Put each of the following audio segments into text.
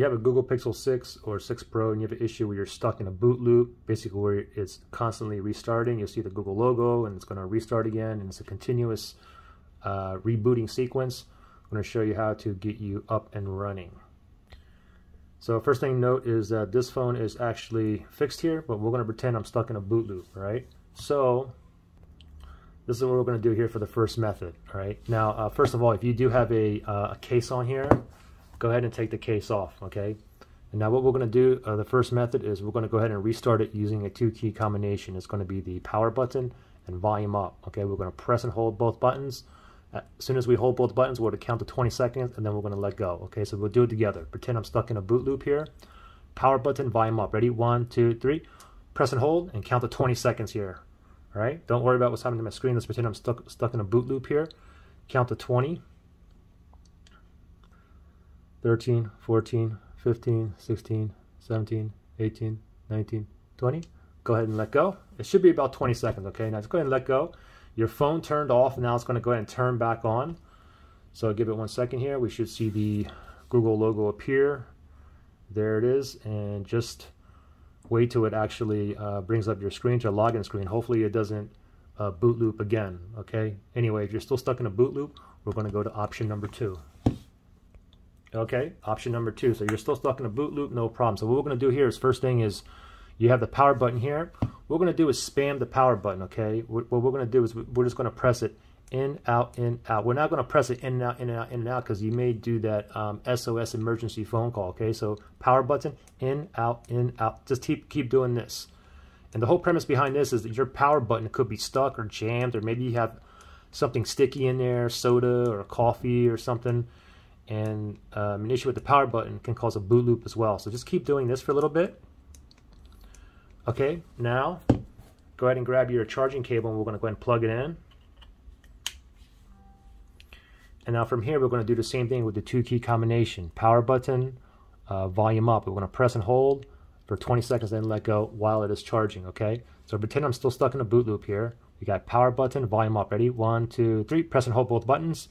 you have a Google Pixel 6 or 6 Pro and you have an issue where you're stuck in a boot loop, basically where it's constantly restarting, you'll see the Google logo and it's going to restart again and it's a continuous uh, rebooting sequence. I'm going to show you how to get you up and running. So first thing to note is that this phone is actually fixed here, but we're going to pretend I'm stuck in a boot loop, right? So this is what we're going to do here for the first method, all right? Now, uh, first of all, if you do have a, uh, a, case on here, go ahead and take the case off, okay? And now what we're going to do, uh, the first method is we're going to go ahead and restart it using a two-key combination. It's going to be the power button and volume up, okay? We're going to press and hold both buttons. As soon as we hold both buttons, we're going to count to 20 seconds, and then we're going to let go. Okay, so we'll do it together. Pretend I'm stuck in a boot loop here. Power button, volume up. Ready? One, two, three. Press and hold, and count to 20 seconds here. All right, don't worry about what's happening to my screen. Let's pretend I'm stuck, stuck in a boot loop here. Count to 20. 13, 14, 15, 16, 17, 18, 19, 20. Go ahead and let go. It should be about 20 seconds, okay? Now just go ahead and let go. Your phone turned off, now it's going to go ahead and turn back on. So give it one second here. We should see the Google logo appear. There it is. And just wait till it actually uh, brings up your screen to a login screen. Hopefully it doesn't uh, boot loop again, okay? Anyway, if you're still stuck in a boot loop, we're going to go to option number two. Okay, option number two. So you're still stuck in a boot loop, no problem. So what we're going to do here is first thing is you have the power button here. What we're going to do is spam the power button, okay? What we're going to do is we're just going to press it in, out, in, out. We're not going to press it in and out, in and out, in and out because you may do that um, SOS emergency phone call, okay? So power button, in, out, in, out. Just keep, keep doing this. And the whole premise behind this is that your power button could be stuck or jammed or maybe you have something sticky in there, soda or coffee or something. And an issue with the power button can cause a boot loop as well. So just keep doing this for a little bit. Okay, now go ahead and grab your charging cable and we're going to go ahead and plug it in. And now from here, we're going to do the same thing with the two key combination. Power button, uh, volume up. We're going to press and hold for 20 seconds, then let go while it is charging, okay? So pretend I'm still stuck in a boot loop here. We got power button, volume up. Ready? One, two, three. Press and hold both buttons.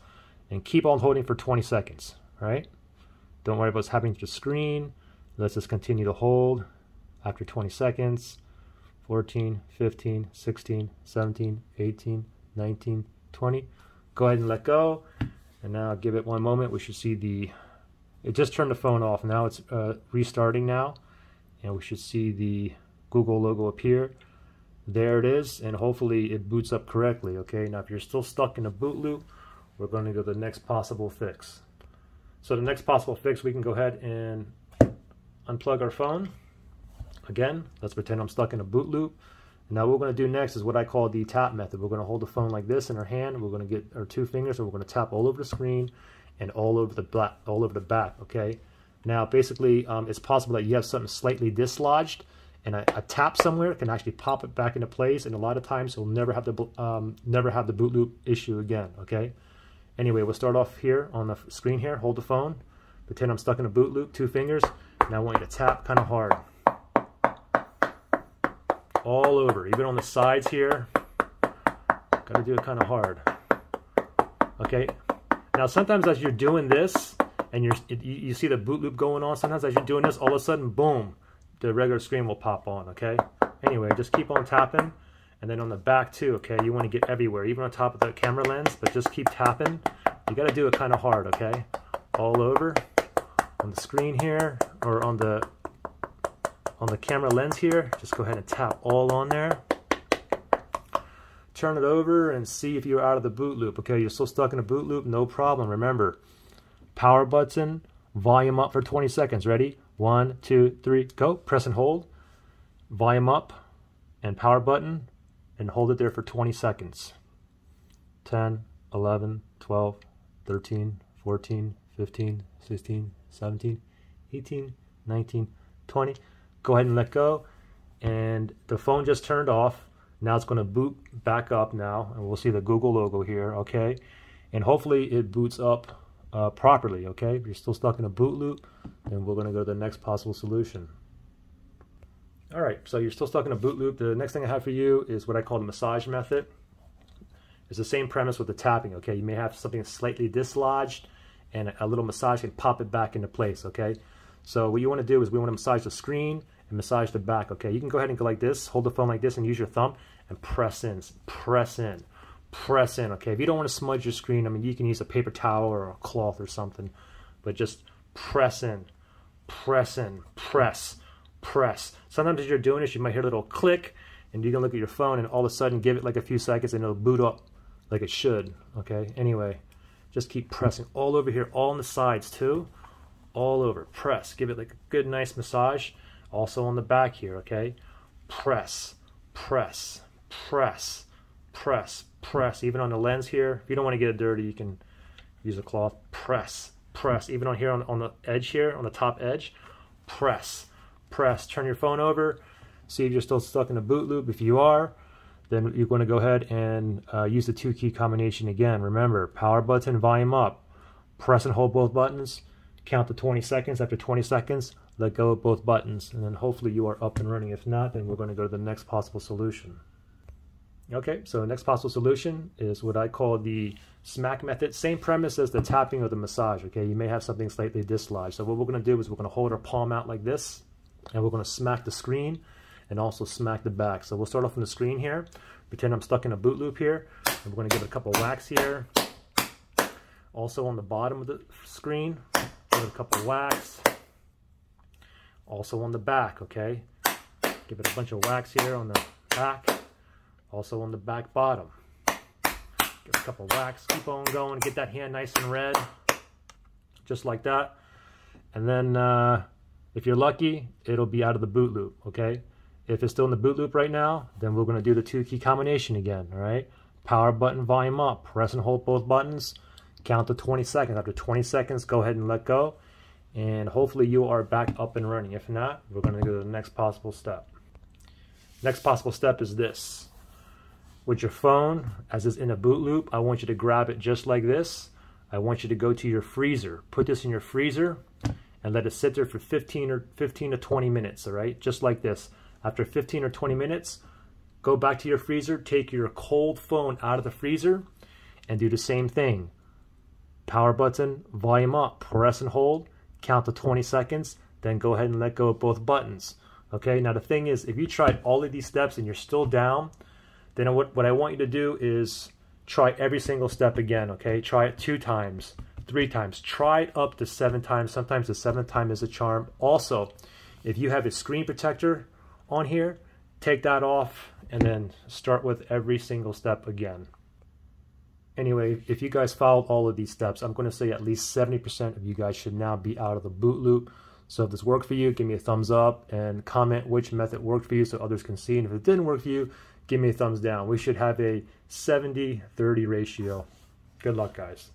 And keep on holding for 20 seconds, right? Don't worry about what's happening to the screen. Let's just continue to hold after 20 seconds. 14 15 16 17 18 19 20 go ahead and let go. And now give it one moment. We should see the it just turned the phone off. Now it's uh, restarting now. And we should see the Google logo appear. There it is. And hopefully it boots up correctly okay? Now if you're still stuck in a boot loop we're going to go to the next possible fix so the next possible fix we can go ahead and unplug our phone Again, let's pretend I'm stuck in a boot loop. Now what we're going to do next is what I call the tap method. We're going to hold the phone like this in our hand. We're going to get our two fingers and we're going to tap all over the screen and all over the black, all over the back. Okay. Now basically, um, it's possible that you have something slightly dislodged, and a, a, tap somewhere can actually pop it back into place. And a lot of times, you'll never have the um, never have the boot loop issue again. Okay. Anyway, we'll start off here on the screen here. Hold the phone. Pretend I'm stuck in a boot loop. Two fingers. Now I want you to tap kind of hard all over, even on the sides here. Got to do it kind of hard. Okay. Now, sometimes as you're doing this, and you're, you, you see the boot loop going on, sometimes as you're doing this, all of a sudden, boom, the regular screen will pop on, okay? Anyway, just keep on tapping. And then on the back too, okay, you want to get everywhere, even on top of the camera lens, but just keep tapping. You got to do it kind of hard, okay? All over on the screen here, or on the on the camera lens here, just go ahead and tap all on there. Turn it over and see if you're out of the boot loop. Okay, you're still stuck in a boot loop, no problem. Remember, power button, volume up for 20 seconds. Ready? One, two, three, go. Press and hold. Volume up and power button and hold it there for 20 seconds. 10, 11, 12, 13, 14, 15, 16, 17, 18, 19, 20 go ahead and let go. And the phone just turned off. Now it's going to boot back up now, and we'll see the Google logo here, okay? And hopefully it boots up uh, properly, okay? If you're still stuck in a boot loop, then we're going to go to the next possible solution. All right, so you're still stuck in a boot loop. The next thing I have for you is what I call the massage method. It's the same premise with the tapping, okay? You may have something slightly dislodged, and a little massage can pop it back into place, okay? So what you want to do is we want to massage the screen and massage the back, okay? You can go ahead and go like this, hold the phone like this and use your thumb and press in, press in, press in, okay? If you don't want to smudge your screen, I mean, you can use a paper towel or a cloth or something, but just press in, press in, press, press. Sometimes as you're doing this, you might hear a little click and you can look at your phone and all of a sudden give it like a few seconds and it'll boot up like it should, okay? Anyway, just keep pressing all over here, all on the sides too, all over. Press, give it like a good nice massage. Also on the back here, okay? Press, press, press, press, press. Even on the lens here, if you don't want to get it dirty, you can use a cloth. Press, press. Even on here on, on the edge here, on the top edge, press, press. Turn your phone over. See if you're still stuck in a boot loop. If you are, then you're going to go ahead and uh, use the two key combination again. Remember, power button, volume up. Press and hold both buttons. Count to 20 seconds. After 20 seconds, let go of both buttons. And then hopefully you are up and running. If not, then we're going to go to the next possible solution. Okay, so next possible solution is what I call the smack method. Same premise as the tapping or the massage, okay? You may have something slightly dislodged. So what we're going to do is we're going to hold our palm out like this, and we're going to smack the screen and also smack the back. So we'll start off on the screen here. Pretend I'm stuck in a boot loop here. And we're going to give it a couple whacks here. Also on the bottom of the screen, give it a couple whacks. Also on the back, okay? Give it a bunch of whacks here on the back. Also on the back bottom. Give a couple whacks, keep on going, get that hand nice and red. Just like that. And then uh, if you're lucky, it'll be out of the boot loop, okay? If it's still in the boot loop right now, then we're gonna do the two key combination again, all right? Power button, volume up, press and hold both buttons, count to 20 seconds. After 20 seconds, go ahead and let go. And hopefully you are back up and running. If not, we're gonna go to the next possible step. Next possible step is this with your phone, as it's in a boot loop, I want you to grab it just like this. I want you to go to your freezer. Put this in your freezer and let it sit there for 15 or 15 to 20 minutes, all right? Just like this. After 15 or 20 minutes, go back to your freezer, take your cold phone out of the freezer and do the same thing. Power button, volume up, press and hold, count to 20 seconds, then go ahead and let go of both buttons. Okay, now the thing is, if you tried all of these steps and you're still down, then what, what I want you to do is try every single step again, okay? Try it two times, three times. Try it up to seven times. Sometimes the seventh time is a charm. Also, if you have a screen protector on here, take that off and then start with every single step again. Anyway, if you guys followed all of these steps, I'm going to say at least 70% of you guys should now be out of the boot loop. So if this worked for you, give me a thumbs up and comment which method worked for you so others can see. And if it didn't work for you, give me a thumbs down. We should have a 70-30 ratio. Good luck, guys.